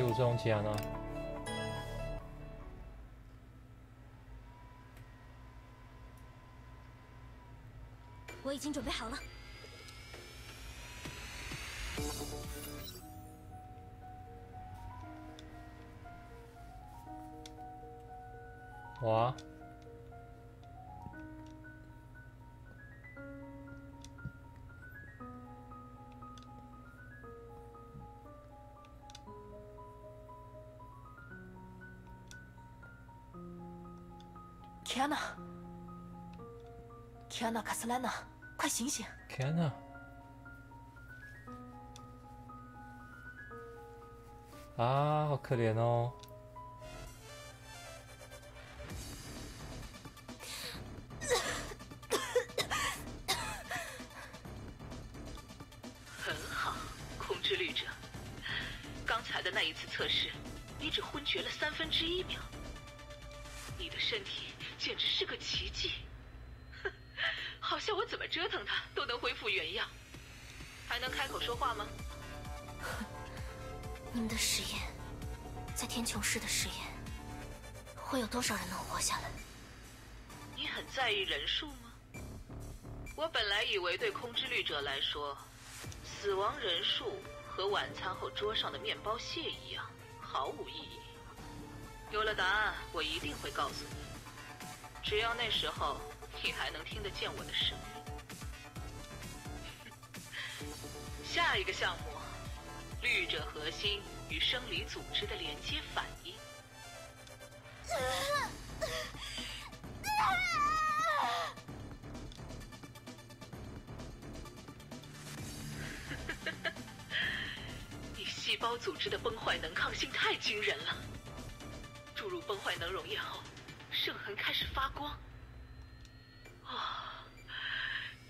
就这种钱啊。我已经准备好了。哇！天哪！天哪，卡斯兰娜，快醒醒！天哪！啊，好可怜哦。很好，空之律者。刚才的那一次测试，你只昏厥了三分之一秒。你的身体简直是个奇迹，哼，好像我怎么折腾它都能恢复原样。还能开口说话吗？你们的实验，在天穹市的实验，会有多少人能活下来？你很在意人数吗？我本来以为对空之律者来说，死亡人数和晚餐后桌上的面包屑一样毫无意义。有了答案，我一定会告诉你。只要那时候你还能听得见我的声音。下一个项目，律者核心与生理组织的连接反应。你细胞组织的崩坏能抗性太惊人了。注入崩坏能溶液后，圣痕开始发光。啊、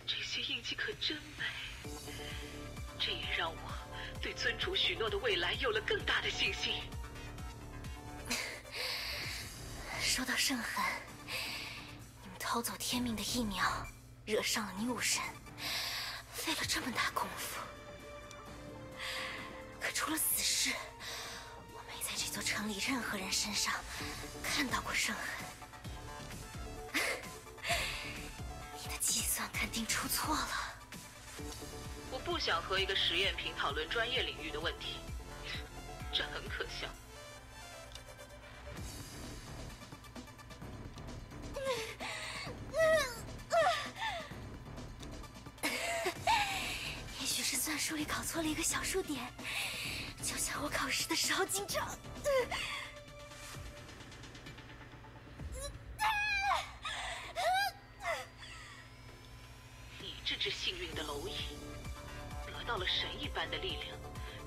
这些印记可真美。这也让我对尊主许诺的未来有了更大的信心。说到圣痕，你们偷走天命的疫苗，惹上了女武神，费了这么大功夫。可除了死士，我没在这座城里任何人身上看到过圣痕。肯定出错了。我不想和一个实验品讨论专业领域的问题，这很可笑。也许是算术里搞错了一个小数点，就像我考试的时候经常。你这只幸运的蝼蚁，得到了神一般的力量，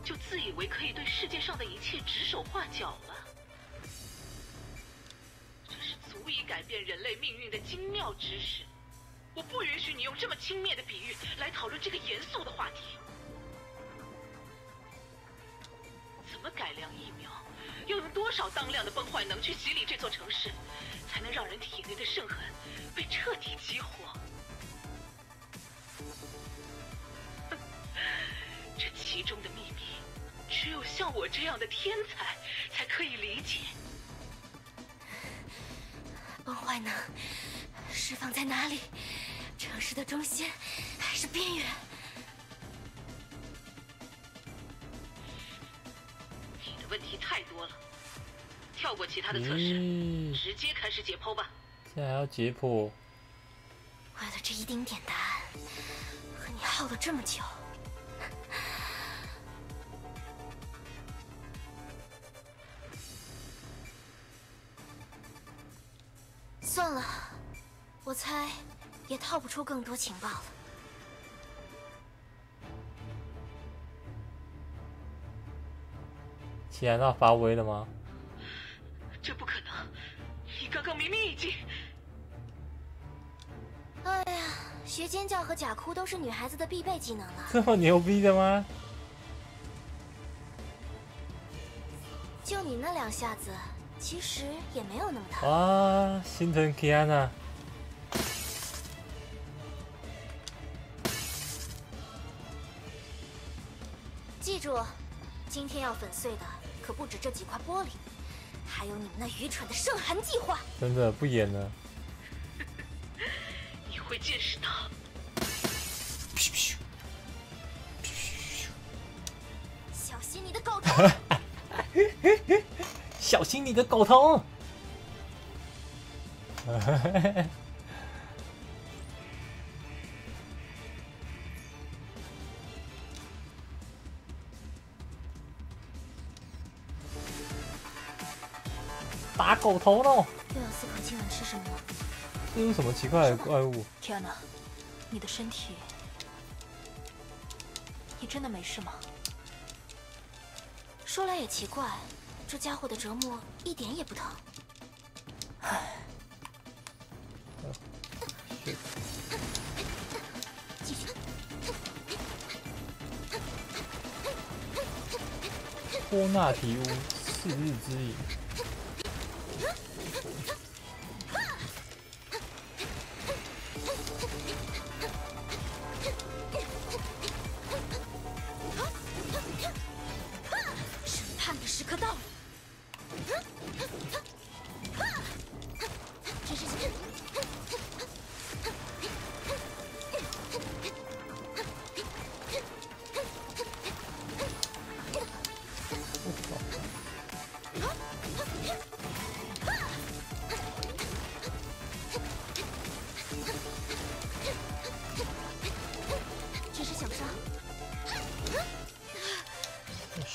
就自以为可以对世界上的一切指手画脚了。这是足以改变人类命运的精妙知识。我不允许你用这么轻蔑的比喻来讨论这个严肃的话题。怎么改良疫苗？要用多少当量的崩坏能去洗礼这座城市，才能让人体内的圣痕被彻底激活？只有像我这样的天才才可以理解。崩坏呢释放在哪里？城市的中心还是边缘？你的问题太多了，跳过其他的测试，咦，直接开始解剖吧。现在还要解剖？为了这一丁点答案，和你耗了这么久。算了，我猜也套不出更多情报了。钱要发威了吗？这不可能！你刚刚明明已经……哎呀，学尖叫和假哭都是女孩子的必备技能了。这么牛逼的吗？就你那两下子，其实也没有那么疼。哇，心疼 Kiana。记住，今天要粉碎的可不止这几块玻璃，还有你们那愚蠢的圣寒计划。真的不演了。你会见识到。小心你的狗头！小心你的狗头！打狗头喽！又要思考今晚吃什么了？这是什么奇怪的怪物？Kiana，你的身体，你真的没事吗？说来也奇怪，这家伙的折磨一点也不疼。继续，托纳提乌四日之影。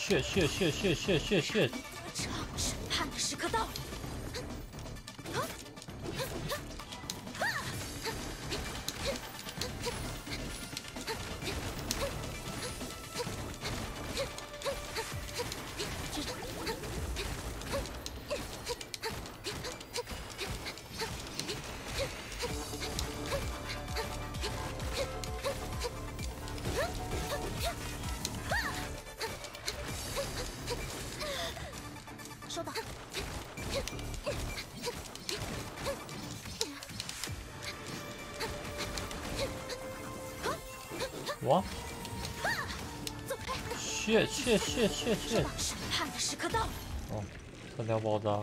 血血血血血血血！哇！血血血血血！审判的时刻到了。哦，差点爆炸。